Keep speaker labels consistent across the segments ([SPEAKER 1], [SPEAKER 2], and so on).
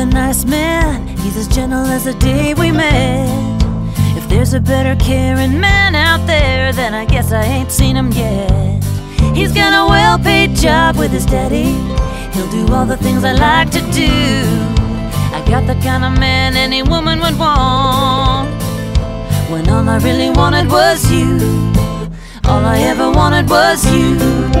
[SPEAKER 1] a nice man. He's as gentle as the day we met. If there's a better caring man out there, then I guess I ain't seen him yet. He's got a well paid job with his daddy. He'll do all the things I like to do. I got the kind of man any woman would want. When all I really wanted was you. All I ever wanted was you.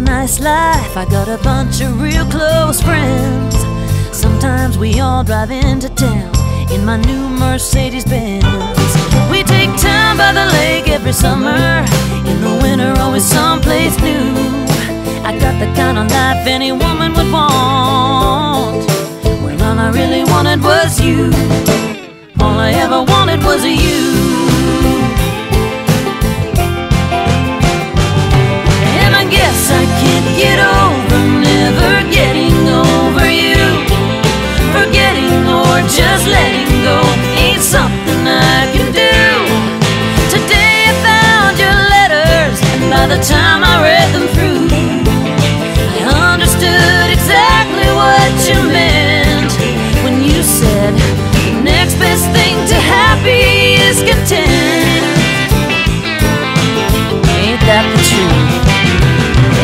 [SPEAKER 1] nice life. I got a bunch of real close friends. Sometimes we all drive into town in my new Mercedes Benz. We take time by the lake every summer. In the winter, always someplace new. I got the kind of life any woman would want. When all I really wanted was you. All I ever wanted was you. the time I read them through, I understood exactly what you meant when you said the next best thing to happy is content. Ain't that the truth?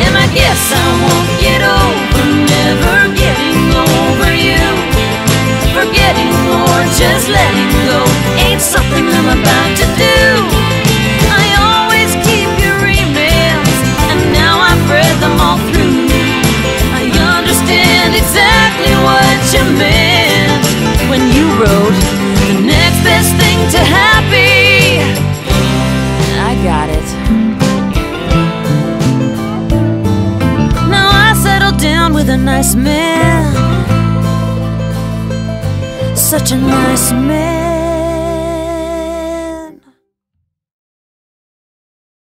[SPEAKER 1] And I guess I won't get over never getting over you. Forgetting or just letting go ain't something I'm about. Nice man, such a nice man.